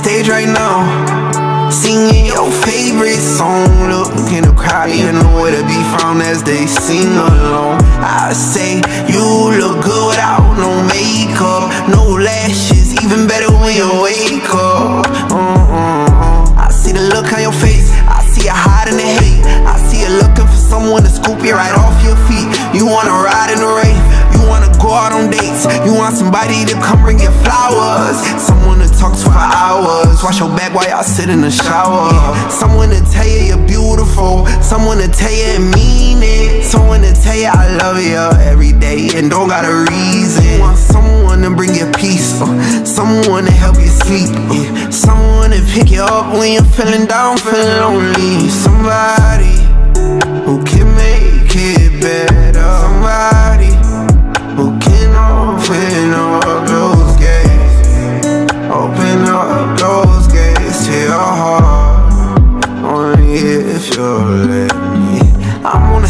right now. Singing your favorite song, look in the crowd, even know where to be found as they sing along. I say you look good without no makeup, no lashes, even better when you wake up. Uh-uh. I see the look on your face, I see you hiding the hate. I see you looking for someone to scoop you right off your feet. You wanna ride in the rain, you wanna go out on dates, you want somebody to come bring you flowers, someone to your back while y'all sit in the shower. Someone to tell you you're beautiful, someone to tell you and mean it, someone to tell you I love you every day and don't got a reason. Someone to bring you peace, uh, someone to help you sleep, uh, someone to pick you up when you're feeling down, feeling lonely. I'm on